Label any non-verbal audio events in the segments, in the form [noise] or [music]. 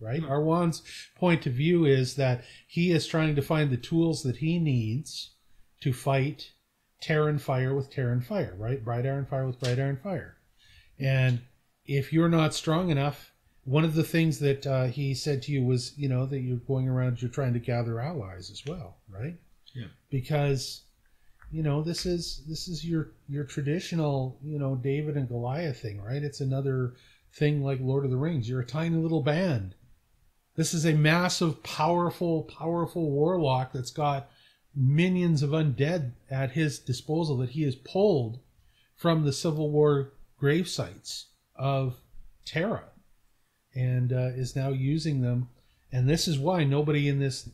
right? Arwan's point of view is that he is trying to find the tools that he needs to fight Terran fire with Terran fire, right? Bright iron fire with bright iron fire. And if you're not strong enough, one of the things that uh, he said to you was, you know, that you're going around, you're trying to gather allies as well, right? Yeah. Because, you know, this is this is your your traditional, you know, David and Goliath thing, right? It's another thing like Lord of the Rings. You're a tiny little band. This is a massive, powerful, powerful warlock that's got minions of undead at his disposal that he has pulled from the Civil War grave sites of Terra and uh, is now using them. And this is why nobody in this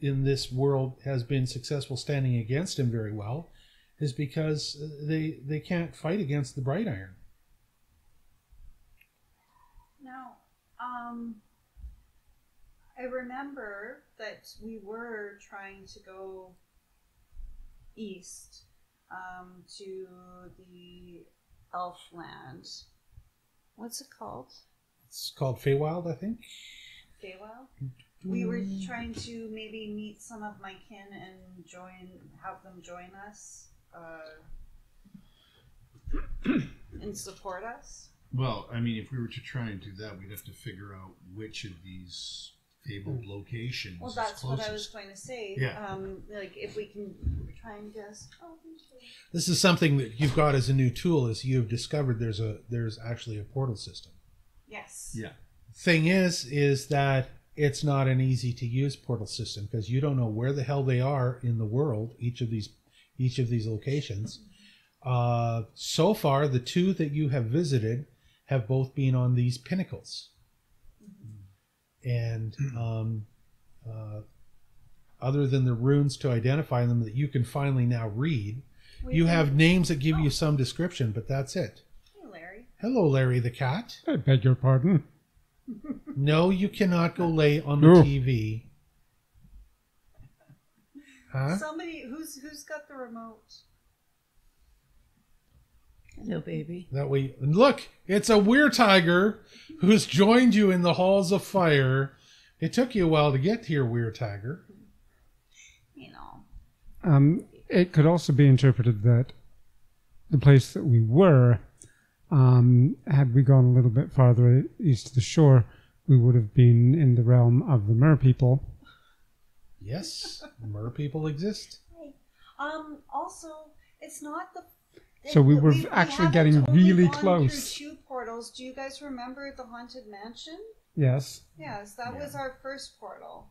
in this world has been successful standing against him very well, is because they they can't fight against the bright iron. Now, um, I remember that we were trying to go east um, to the elf land. What's it called? It's called Feywild, I think. Feywild? We were trying to maybe meet some of my kin and join, have them join us, uh, and support us. Well, I mean, if we were to try and do that, we'd have to figure out which of these fabled locations Well, is that's what I was closest. going to say. Yeah. Um, like if we can try and guess. Oh, thank you. This is something that you've got as a new tool, is you've discovered there's a there's actually a portal system. Yes. Yeah. Thing is, is that it's not an easy to use portal system because you don't know where the hell they are in the world. Each of these each of these locations. Uh, so far, the two that you have visited have both been on these pinnacles, and um, uh, other than the runes to identify them that you can finally now read, We you have names that give you some description, but that's it. Hey, Larry. Hello, Larry the cat. I beg your pardon. [laughs] No, you cannot go lay on the No. TV. Huh? Somebody who's who's got the remote. Hello, baby. That way, and look, it's a weretiger who's joined you in the halls of fire. It took you a while to get here, weretiger. You know. Um, it could also be interpreted that the place that we were, um, had we gone a little bit farther east of the shore, we would have been in the realm of the mer people. Yes, mer people exist. Um. Also, it's not the. So we were we actually haven't getting only really gone through close. Two portals. Do you guys remember the haunted mansion? Yes. Yes, that was our first portal.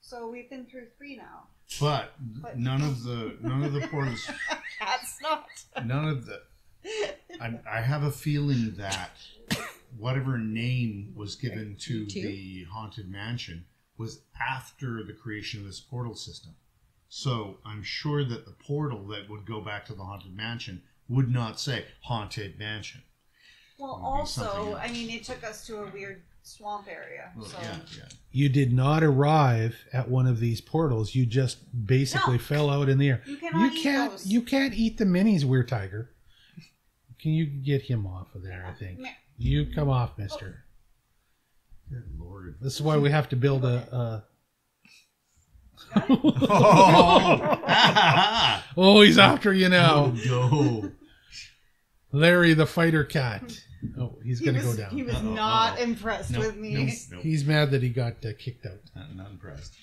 So we've been through three now. But But- none of the none of the portals, [laughs] That's not. [laughs] none of the. I, I have a feeling that whatever name was given to Two? the haunted mansion was after the creation of this portal system. So I'm sure that the portal that would go back to the haunted mansion would not say haunted mansion. Well, Would be something also. I mean, it took us to a weird swamp area. Well, so. yeah, yeah. You did not arrive at one of these portals. You just basically No. fell out in the air. You cannot eat can't. those. You can't eat the minis, weretiger. Can you get him off of there? I think Meh. you come off, Mister. Oh. Good lord. This is why we have to build a. Oh, [laughs] [laughs] Oh, he's after you now, no. Larry the fighter cat. Oh, he's He gonna was, go down. He was Uh-oh, not uh-oh. impressed Nope, with me. nope, [laughs] nope. He's mad that he got uh, kicked out. Not, not impressed.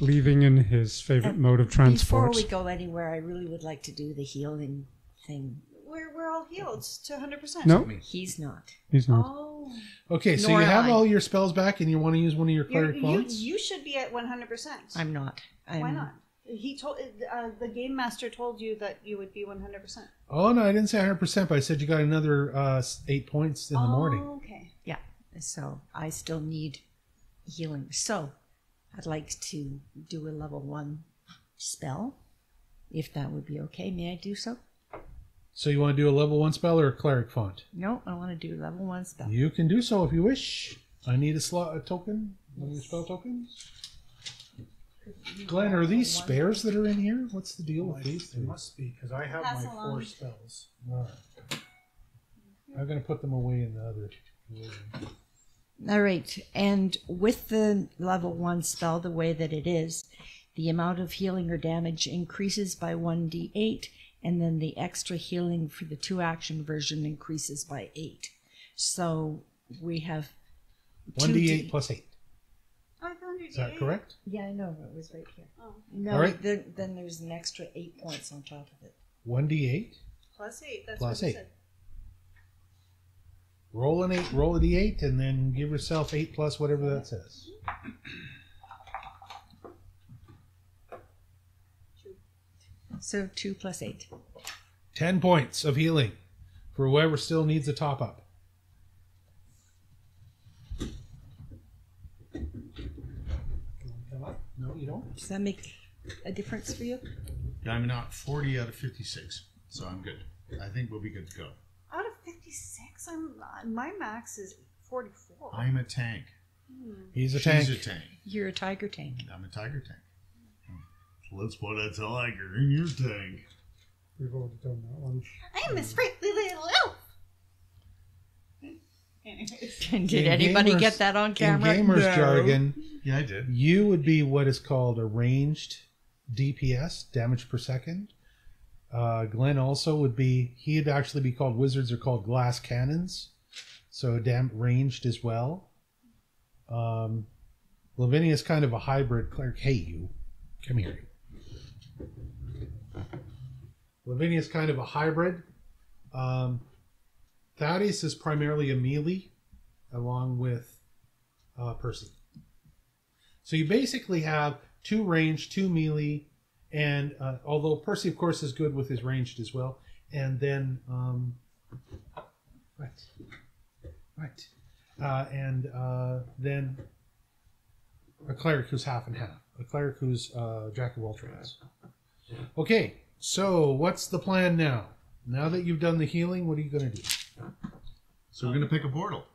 Leaving in his favorite mode of transport. Before we go anywhere, I really would like to do the healing thing. We're, we're all healed to 100%. No, He's not. he's not. Oh. Okay, so Nor you have I. all your spells back, and you want to use one of your You're, cleric you, fonts. you should be at 100%. I'm not. I'm, Why not? He told uh, the game master told you that you would be 100%. Oh no, I didn't say 100, percent but I said you got another uh, eight points in the morning. Okay. Yeah. So I still need healing. So I'd like to do a level one spell, if that would be okay. May I do so? So you want to do a level one spell or a cleric font? No, I want to do level one spell. You can do so if you wish. I need a slot, a token. One of your spell tokens. Glenn, are these spares that are in here? What's the deal with these It two? must be because I have Pass my along. four spells. All right. I'm gonna put them away in the other. room. All right. And with the level one spell, the way that it is, the amount of healing or damage increases by 1d8, and then the extra healing for the two action version increases by 8. So we have. One d 2D eight plus eight. I found your Is that D8. correct? Yeah, I know. It was right here. Oh. No, All right. then, then there's an extra 8 points on top of it. One d eight. Plus eight. That's Plus what eight. it said. Roll an eight. Roll a d eight, and then give yourself eight plus whatever that says. So 2 plus 8. Ten points of healing for whoever still needs a top up. Come up. No. Does that make a difference for you? I'm not 40 out of 56, so I'm good. I think we'll be good to go. Out of fifty-six, I'm my max is forty-four. I'm a tank. Hmm. He's a She's tank. a tank. You're a tiger tank. I'm a tiger tank. Let's put a tiger in your tank. We've already done that one. I'm a sprightly little elf. Anyways, Did In anybody gamers- get that on camera? In gamers No. jargon, Yeah, I did. you would be what is called a ranged DPS, damage per second. Uh, Glenn also would be, he'd actually be called wizards are called glass cannons. So dam- ranged as well. Um, Lavinia's kind of a hybrid cleric. Hey, you. Come here. Lavinia's kind of a hybrid. Um, Thaddeus is primarily a melee, along with uh, Percy. So you basically have two range, two melee, and uh, although Percy, of course, is good with his ranged as well, and then um, right, right, uh, and uh, then a cleric who's half and half, a cleric who's uh, jack of all trades. Okay, so what's the plan now? Now that you've done the healing, what are you going to do? So we're going to pick a portal.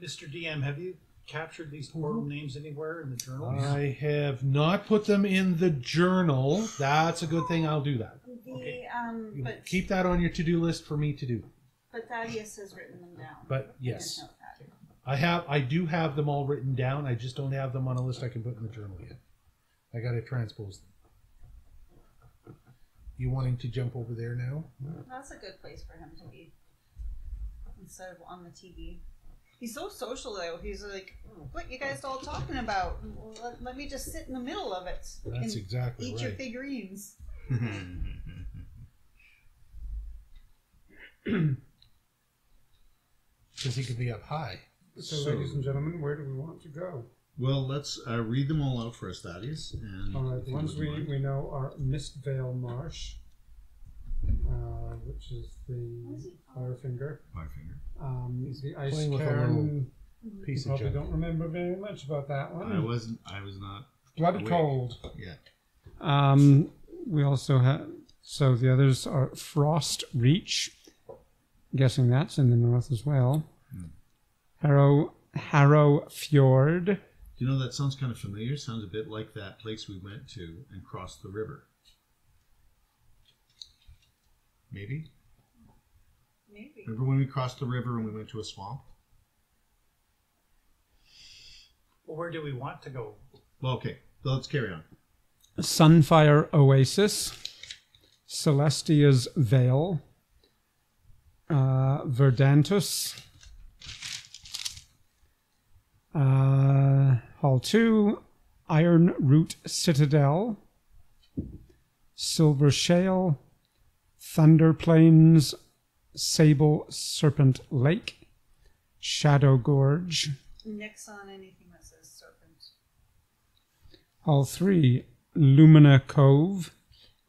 Mr. DM, have you captured these portal names anywhere in the journal? I have not put them in the journal. That's a good thing. I'll do that. the um, but Keep that on your to-do list for me to do. but Thaddeus has written them down. But I didn't yes, know that. I have. I do have them all written down. I just don't have them on a list I can put in the journal yet. I got to transpose them. You wanting to jump over there now? That's a good place for him to be instead of on the TV. He's so social though. He's like, "What you guys all talking about? Let, let me just sit in the middle of it That's and exactly eat your figurines." [clears throat] Because he could be up high. So, So- ladies and gentlemen, where do we want to go? well, let's uh, read them all out for us, Thaddeus. And All right, the ones we, we know are Mistvale Marsh, uh, which is the Firefinger. My finger. Um, the Ice Playing with a Cairn. Piece You of probably junk. don't remember very much about that one. I wasn't. I was not. Bloody awake cold. yet. Um, we also have so the others are Frost Reach. I'm guessing that's in the north as well. Harrow Harrow Fjord. Do you know that sounds kind of familiar? Sounds a bit like that place we went to and crossed the river. Maybe. Maybe. Remember when we crossed the river and we went to a swamp? Well, where do we want to go? Well, okay. Let's carry on. Sunfire Oasis, Celestia's Vale, uh, Verdantus, uh, Hall 2, Iron Root Citadel, Silver Shale, Thunder Plains, Sable Serpent Lake, Shadow Gorge, Nix on anything that says serpent. All 3, Lumina Cove,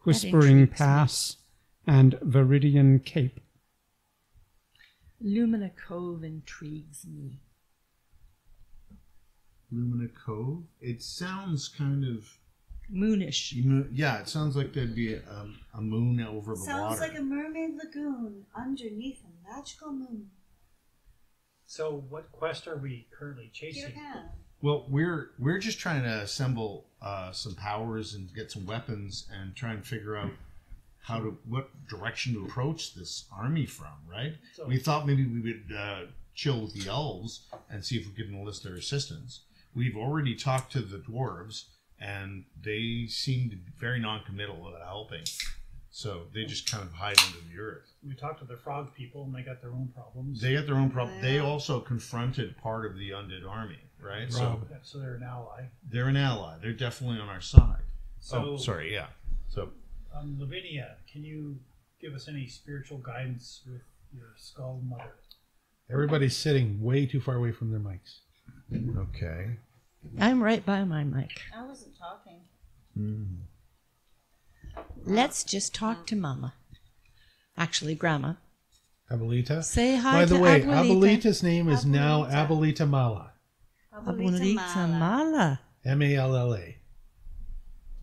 Whispering intrigues me. Pass, and Viridian Cape. Lumina Cove intrigues me. Lumina Cove. It sounds kind of. Moonish. Yeah, it sounds like there'd be a, a moon over the Sounds water. like a mermaid lagoon underneath a magical moon. So, what quest are we currently Peter chasing? Pan. Well, we're we're just trying to assemble uh, some powers and get some weapons and try and figure out how to what direction to approach this army from. Right? So- we thought maybe we would uh, chill with the elves and see if we can enlist their assistance. We've already talked to the dwarves, and they seem to be very non-committal about helping. So they just kind of hide under the earth. We talked to the frog people, and they got their own problems. They got their own problem. They also confronted part of the undead army, right? So Rob. Yeah, so they're an ally. they're an ally. They're definitely on our side. So, oh, sorry, yeah. So Um, Lavinia, can you give us any spiritual guidance with your skull mother? Everybody's sitting way too far away from their mics. okay. I'm right by my mic. I wasn't talking. Hmm. Let's just talk to Mama. Actually, Grandma. Abuelita. Say hi By the way, Abuelita. Abuelita's name is now Abuelita. Abuelita Mala. Abuelita Mala. M A L L A.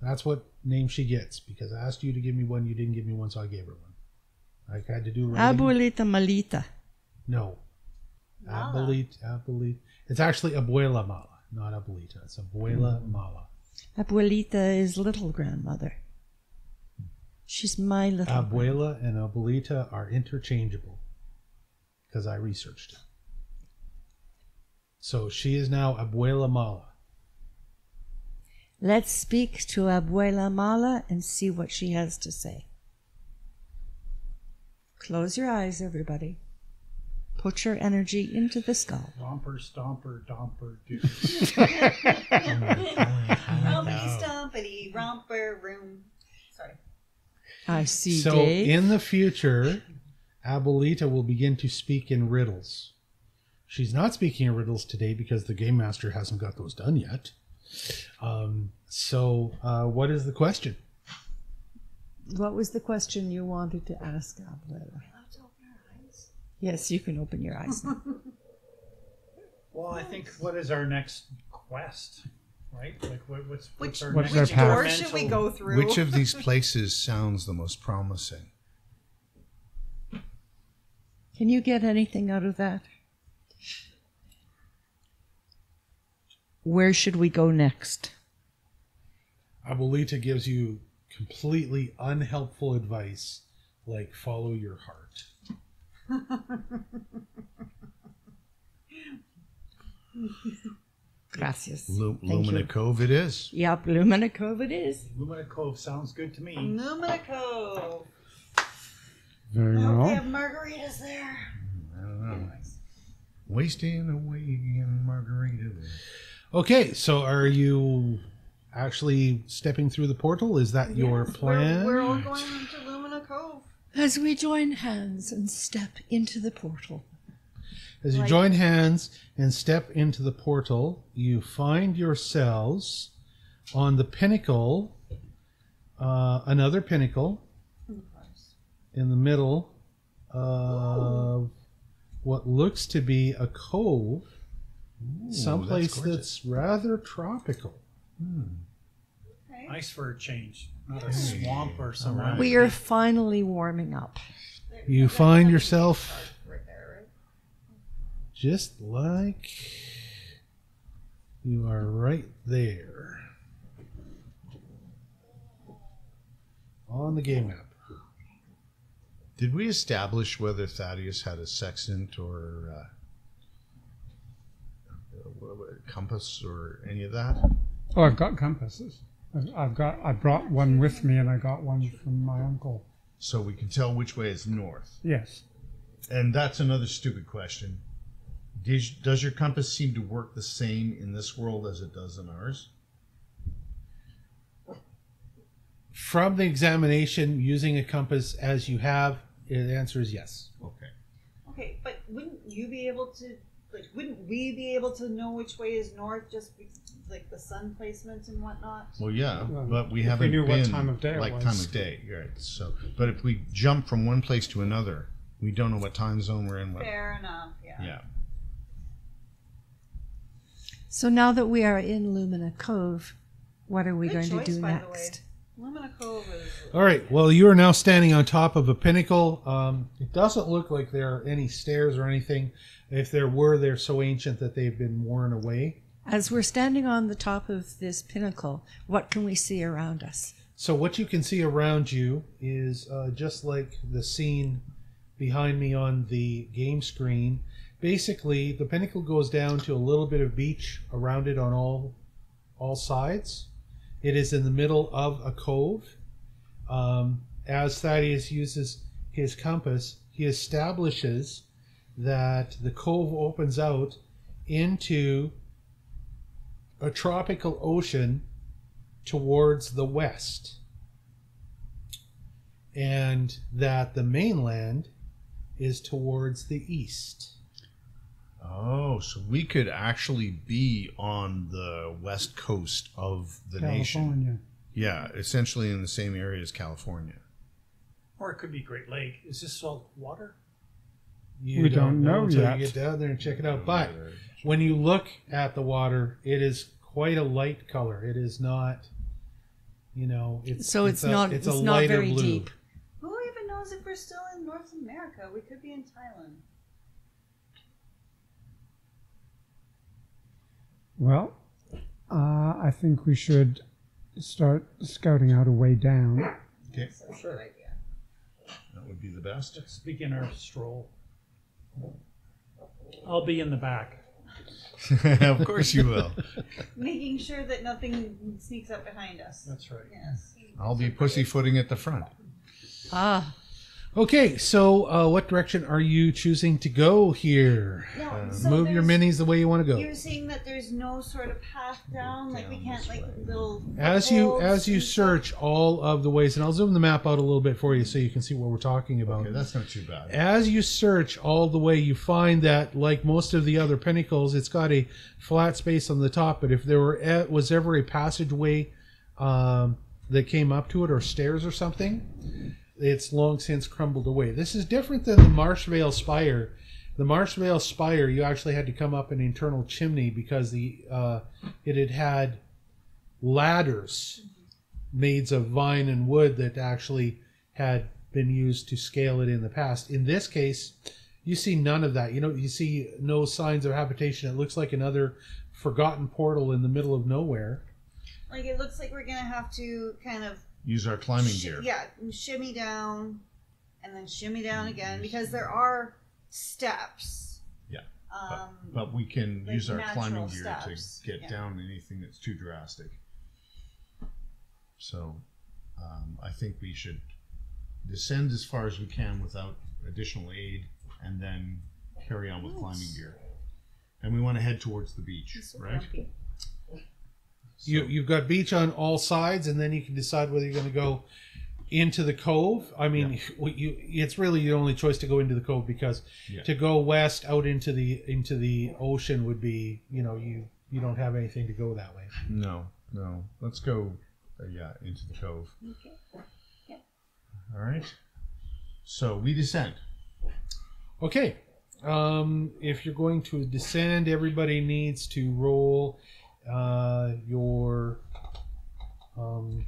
That's what name she gets because I asked you to give me one, you didn't give me one, so I gave her one. I had to do writing. Abuelita Malita. No. Mala. Abuelita, Abuelita. It's actually Abuela Mala, not Abuelita. It's Abuela Mala. Abuelita is little grandmother. She's my little. Abuela and Abuelita are interchangeable because I researched it. So she is now Abuela Mala. Let's speak to Abuela Mala and see what she has to say. Close your eyes, everybody. Put your energy into the skull. Romper, stomper, domper, do. Rompity stompity romper room. Sorry. I see So Dave. in the future, Abuelita will begin to speak in riddles. She's not speaking in riddles today because the game master hasn't got those done yet. Um, so, uh, what is the question? what was the question you wanted to ask Abuela? Yes, you can open your eyes. now. [laughs] well, I think what is our next quest, right? Like, what, what's, Which, what's our What's next which path? door should we go through? Which of these places sounds the most promising? Can you get anything out of that? Where should we go next? Abuelita gives you completely unhelpful advice, like follow your heart. Gracias. Lu- Thank Lumina you. Cove it is. Yep, Lumina Cove it is. Lumina Cove sounds good to me. Lumina Cove. Very I hope well. they have margaritas there. I don't know. Wasting away in Margaritaville. Okay, so are you actually stepping through the portal? Is that your Yes, plan? We're, we're all going into Lumina Cove. As we join hands and step into the portal. As you Like- join hands and step into the portal, you find yourselves on the pinnacle, uh, another pinnacle in the middle of what looks to be a cove, someplace that's that's, rather tropical. Okay. Nice for a change, not a swamp or somewhere. We are finally warming up. You find yourself Right there, right? just like you are right there on the game map. Did we establish whether Thaddeus had a sextant or uh, what- what- compass or any of that? Oh, I've got compasses. I've, I've got. I brought one with me, and I got one from my uncle. So we can tell which way is north. Yes. And that's another stupid question. Does, does your compass seem to work the same in this world as it does in ours? From the examination, using a compass as you have, the answer is yes. Okay. Okay, but wouldn't you be able to, like, wouldn't we be able to know which way is north just be, like the sun placement and whatnot? Well, yeah, Well, but we if haven't knew what been time of day it like was. time of day, right? So, but if we jump from one place to another, we don't know what time zone we're in. What, Fair enough, yeah. yeah. So now that we are in Lumina Cove, what are we Good going to do by the way. next? Lumina Cove is. All right. Well, you are now standing on top of a pinnacle. Um, it doesn't look like there are any stairs or anything. If there were, they're so ancient that they've been worn away. As we're standing on the top of this pinnacle, what can we see around us? So what you can see around you is uh, just like the scene behind me on the game screen. basically the pinnacle goes down to a little bit of beach around it on all all sides. It is in the middle of a cove. Um, as Thaddeus uses his compass, he establishes that the cove opens out into a tropical ocean towards the west, and that the mainland is towards the east. Oh, so we could actually be on the west coast of the nation. California. Yeah, essentially in the same area as California. Or it could be Great Lake. Is this salt water? You We don't know until yet. you get down there and check it out. But when you look at the water, it is quite a light color. It is not, you know, it's So it's a- not- a it's not lighter very blue. deep. Who even knows if we're still in North America? We could be in Thailand. Well, uh, I think we should start scouting out a way down. Okay, That's a good idea. that would be the best. Let's begin our stroll. I'll be in the back. [laughs] of course you will. Making sure that nothing sneaks up behind us. That's right. Yes. I'll be pussyfooting at the front. Ah, Okay, so uh, what direction are you choosing to go here? Now, Uh, so move your minis the way you want to go. You're saying that there's no sort of path down, like we can't like way. little. As you as you and stuff? search all of the ways, and I'll zoom the map out a little bit for you so you can see what we're talking about. Okay, that's not too bad. As you search all the way, you find that, like most of the other pinnacles, it's got a flat space on the top. But if there were was ever a passageway um, that came up to it, or stairs or something, it's long since crumbled away. This is different than the Marshvale Spire. The Marshvale Spire, you actually had to come up an internal chimney because the uh, it had had ladders made of vine and wood that actually had been used to scale it in the past. In this case, you see none of that. You know, you see no signs of habitation. It looks like another forgotten portal in the middle of nowhere. Like it looks like we're gonna have to kind of Use our climbing shi- gear. yeah, shimmy down, and then shimmy down again because there are steps. Yeah, Um, But we can Like use our climbing gear steps, to get yeah. down anything that's too drastic. So um, I think we should descend as far as we can without additional aid and then carry on with climbing gear. And we want to head towards the beach, right? grumpy. You you've got beach on all sides, and then you can decide whether you're going to go into the cove. I mean, [laughs] what you it's really your only choice to go into the cove because Yeah. to go west out into the into the ocean would be you know you you don't have anything to go that way. No, no. Let's go, uh, yeah, into the cove. Okay. Yeah. All right. So we descend. Okay. Um, if you're going to descend, everybody needs to roll uh, your. Um,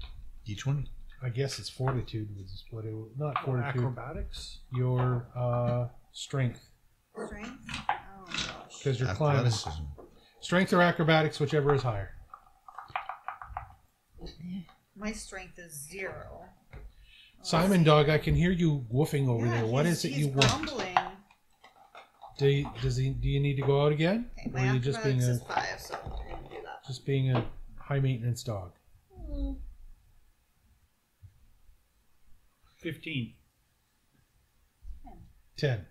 D20. I guess it's fortitude. Is what it was. not Or fortitude. acrobatics. Your uh, strength, Strength. Oh gosh. because you're climbing. Athleticism. Strength or acrobatics, whichever is higher. My strength is zero. Simon Dog, I can hear you woofing over Yeah, there. What he's- is it he's you want? grumbling. Do you, does he? Do you need to go out again, Okay, or my are you just being acrobatics a is five, so I'm gonna do that. Just being a high maintenance dog? Fifteen. Ten.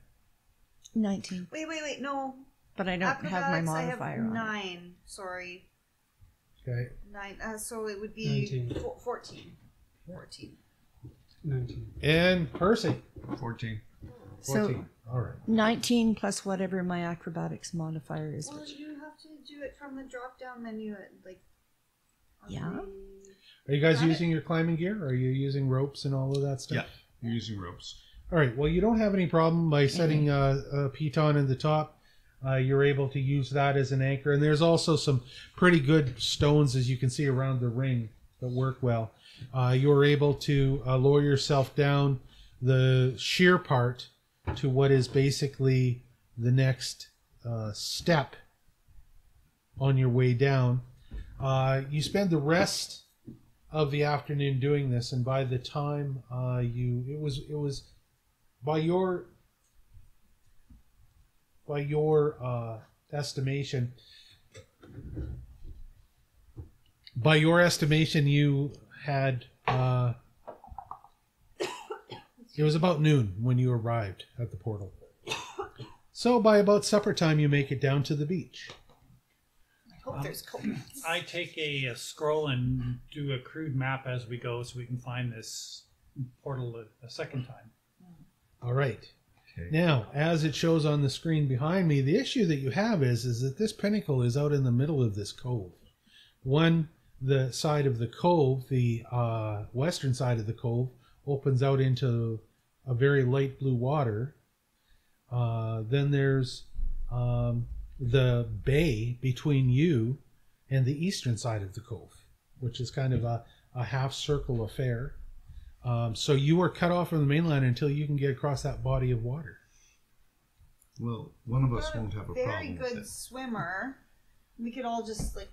19. Wait, wait, wait. No. But I don't have my Acrobatics, modifier I have on. it. nine. Sorry, Okay. nine. Uh, so it would be 19. fo- fourteen. Fourteen. 19. And Percy. 14. So 14. All right. 19 plus whatever my acrobatics modifier is. Well, which- you have to do it from the drop-down menu, at, like. Yeah. the- Are you guys Got it. using your climbing gear? Are you using ropes and all of that stuff? Yeah. You're using ropes. All right. Well, you don't have any problem by setting uh, a piton in the top. Uh, you're able to use that as an anchor, and there's also some pretty good stones, as you can see around the ring, that work well. Uh, you're able to uh, lower yourself down the sheer part to what is basically the next uh, step on your way down. Uh, you spend the rest of the afternoon doing this, and by the time uh, you, it was, it was by your by your uh, estimation, by your estimation, you had. Uh, [coughs] it was about noon when you arrived at the portal. [coughs] So by about supper time, you make it down to the beach. I hope there's coconuts. I take a, a scroll and do a crude map as we go, so we can find this portal a, a second time. All right. Okay. Now, as it shows on the screen behind me, the issue that you have is is that this pinnacle is out in the middle of this cove. One, the side of the cove, the uh, western side of the cove, opens out into a very light blue water. Uh, then there's um, the bay between you and the eastern side of the cove, which is kind of a, a half circle affair. Um, so you are cut off from the mainland until you can get across that body of water. Well, one of us You're won't have a very problem with good it. swimmer. We could all just like.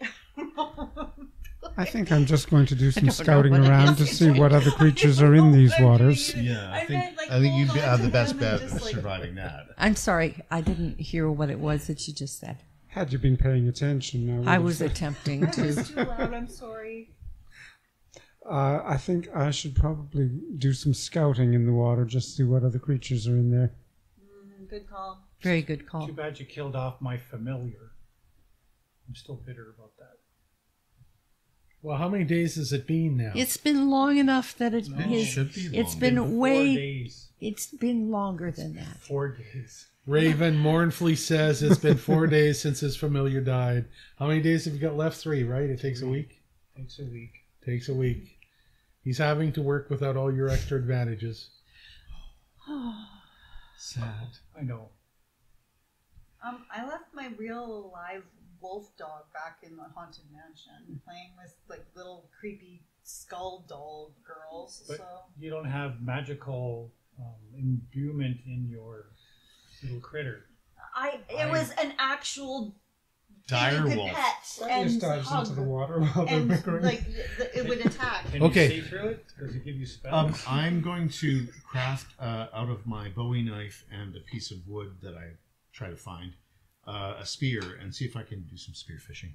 [laughs] [laughs] I think I'm just going to do some scouting around to see what other creatures are in these waters. [laughs] Yeah, I, I think meant, like, I think you'd be, have the best bet just, of like- surviving that. I'm sorry, I didn't hear what it was that you just said. Had you been paying attention, I, I was said- attempting [laughs] I was to. too loud. I'm sorry. Uh, I think I should probably do some scouting in the water, just to see what other creatures are in there. Mm, good call. Very good call. Too bad you killed off my familiar. I'm still bitter about that. Well, how many days has it been now? It's been long enough that it It his, should be it's long. been Four way days. it's been longer than that. Four days. Raven mournfully says it's been four [laughs] days since his familiar died. How many days have you got left? Three, right? It takes a week. Takes a week. Takes a week. He's having to work without all your extra advantages. [sighs] Sad. I know. Um, I left my real live wolf dog back in the haunted mansion, playing with like little creepy skull doll girls. But- so You don't have magical um, imbuement in your little critter. I it I- was an actual Dire wolf. pet and hug into the water while and like th- th- it would attack. Can Okay. you see through it? Does it give you spells? Um, I'm going to craft uh, out of my Bowie knife and a piece of wood that I try to find uh, a spear and see if I can do some spear fishing.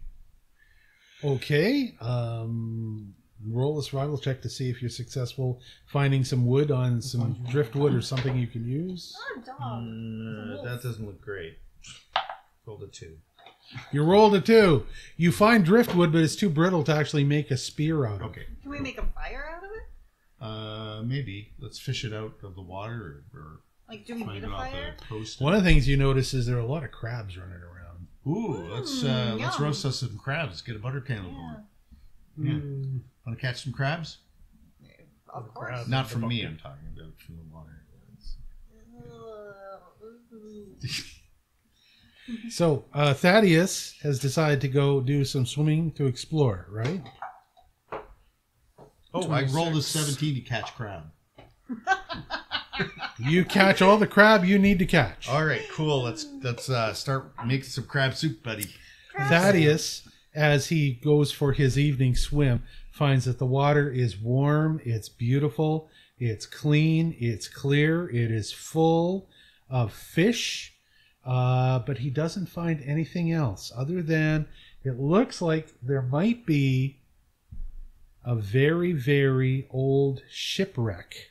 Okay. Um, roll a survival check to see if you're successful finding some wood on some driftwood or something you can use. Not a dog. Uh, that doesn't look great. Rolled a two. You rolled a two. You find driftwood, but it's too brittle to actually make a spear out of. Okay. Can we make a fire out of it? Uh, maybe let's fish it out of the water or, or Like, do we need a fire? One of the things you notice is there are a lot of crabs running around. Ooh, let's uh, Mm, let's roast us some crabs. Get a butter candle Yeah, going. Yeah. Want to catch some crabs? of course. Crab. Not from me. I'm talking about from the water. So uh, Thaddeus has decided to go do some swimming to explore, right? Oh, I rolled a 17 to catch crab. [laughs] You catch all the crab you need to catch. All right, cool. Let's let's uh, start making some crab soup, buddy. Thaddeus, as he goes for his evening swim, finds that the water is warm, it's beautiful, it's clean, it's clear, it is full of fish, uh, but he doesn't find anything else other than it looks like there might be a very, very old shipwreck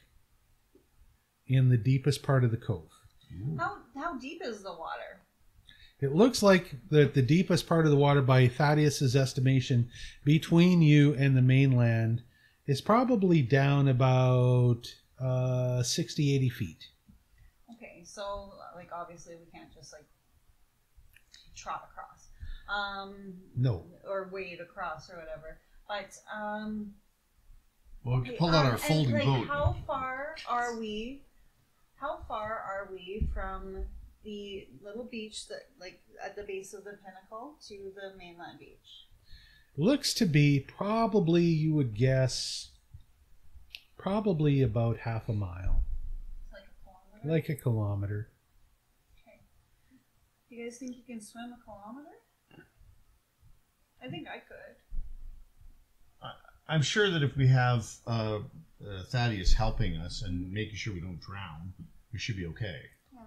in the deepest part of the cove. How how deep is the water? It looks like the, the deepest part of the water, by Thaddeus's estimation, between you and the mainland is probably down about uh, 60, 80 feet. Okay, so like obviously we can't just like trot across, um, No. or wade across or whatever. But um, Well, we can pull out um, our and, folding like, boat. How far are we? How far are we from the little beach that, like, at the base of the pinnacle to the mainland beach? Looks to be probably, you would guess, probably about half a mile, Like a kilometer. like a kilometer. you guys think you can swim a kilometer? I think I could. I'm sure that if we have uh, uh, Thaddeus helping us and making sure we don't drown, we should be okay. Yeah.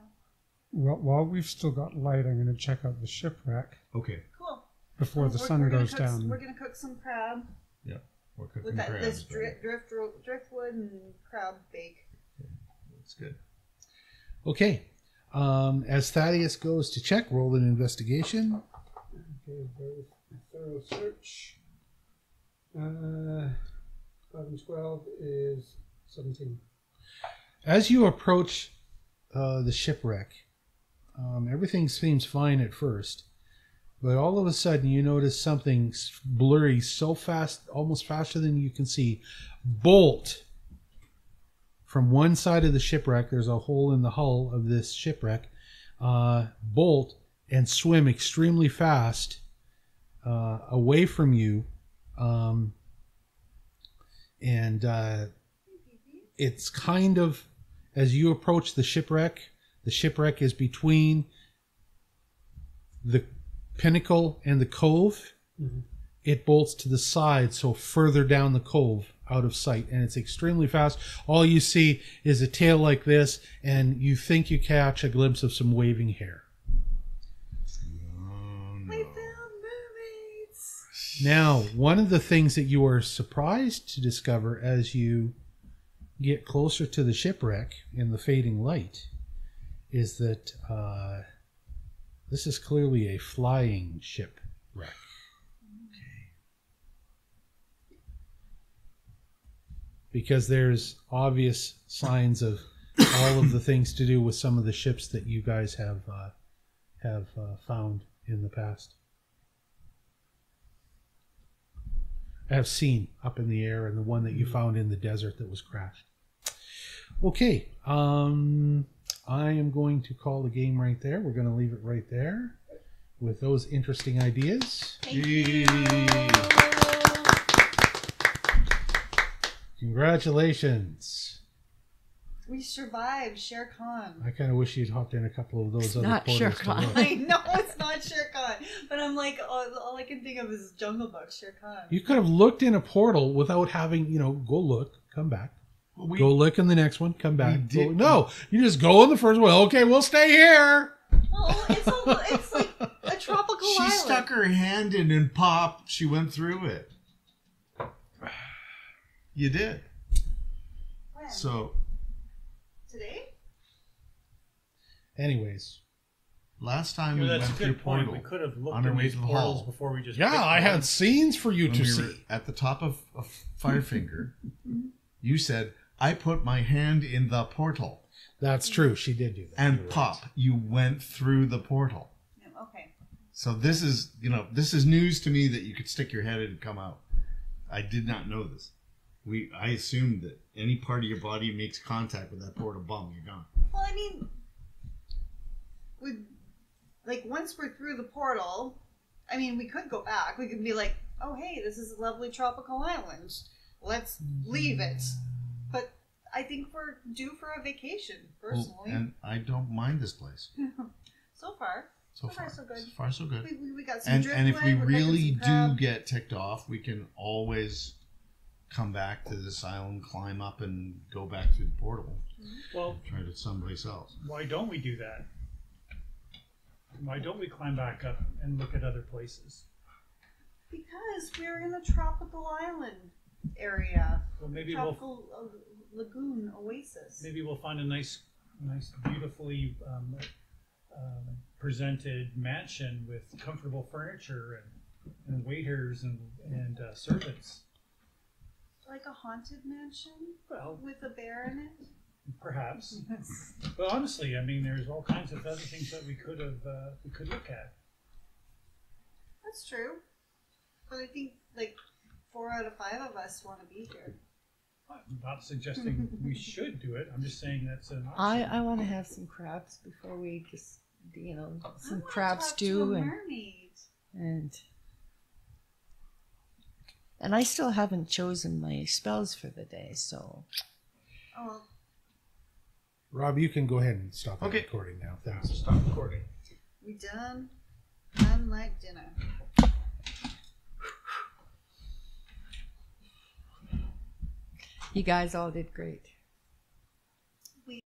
Well, while we've still got light, I'm going to check out the shipwreck Okay. Cool. before the We're- sun we're goes cook, down. We're gonna cook some crab Yeah. We're cooking with that crabs. this right? drift, drift driftwood and crab bake. That's good. Okay. Um, as Thaddeus goes to check, roll an investigation. Okay, very thorough search. Uh, 5 and 12 is 17. As you approach uh, the shipwreck, um, everything seems fine at first, but all of a sudden you notice something blurry so fast, almost faster than you can see, bolt from one side of the shipwreck. There's a hole in the hull of this shipwreck. Uh, bolt and swim extremely fast uh, away from you, um, and. Uh, it's kind of as you approach the shipwreck the shipwreck is between the pinnacle and the cove. It bolts to the side so further down the cove out of sight. And it's extremely fast. All you see is a tail like this and you think you catch a glimpse of some waving hair Now, one of the things that you are surprised to discover as you get closer to the shipwreck in the fading light is that uh, this is clearly a flying shipwreck. Because there's obvious signs of all of the things to do with some of the ships that you guys have uh, have uh, found in the past. Have seen up in the air and the one that you found in the desert that was crashed. Okay, um, I am going to call the game right there. We're going to leave it right there with those interesting ideas. Thank you. Congratulations. We survived Shere Khan. I kind of wish you'd hopped in a couple of those It's other not portals. Shere Khan. look. I know it's not Shere Khan, but I'm like, all, all I can think of is Jungle Book, Shere Khan. You could have looked in a portal without having, you know, go look, come back. We, go look in the next one, come back. We did- Go- no, you just go in the first one. Okay, we'll stay here. Well, it's, all, it's like a tropical she island. stuck her hand in and pop. She went through it. [sighs] You did. When? So Today? Anyways, last time Yeah, we went a through good point. portal We could have looked on our way to the portals hall. before we just. yeah, I had scenes for you when to we see. were at the top of, of Firefinger. [laughs] you said, "I put my hand in the portal." That's true. She did do that. and You're right. pop you went through the portal okay. so this is you know this is news to me that you could stick your head in and come out i did not know this we i assumed that any part of your body makes contact with that portal bum you're gone Well, I mean, we like once we're through the portal. I mean, we could go back. We could be like, "Oh, hey, this is a lovely tropical island. Let's leave it." But I think we're due for a vacation, personally. Well, and i don't mind this place [laughs] so far, so So far, far so good. so far so good we, we, we got some and and if we really do get ticked off we can always come back to this island climb up and go back through the portal Well, try to someplace else why don't we do that? Why don't we climb back up and look at other places? because we're in a tropical island area, Well, maybe we'll tropical uh, lagoon oasis. maybe we'll find a nice, nice, beautifully um, um, presented mansion with comfortable furniture and, and waiters and and uh, servants. Like a haunted mansion Well, with a bear in it. perhaps. [laughs] But honestly, I mean, there's all kinds of other things that we could have uh, we could look at. That's true. But I think like four out of five of us want to be here. I'm not suggesting we [laughs] should do it. I'm just saying that's an I, option. I want to have some crabs before we just, you know, some wanna crab talk stew to a and, mermaid. and and I still haven't chosen my spells for the day, so Oh, Rob, you can go ahead and stop the recording now. Thanks. stop recording we done. Done like dinner. you guys all did great.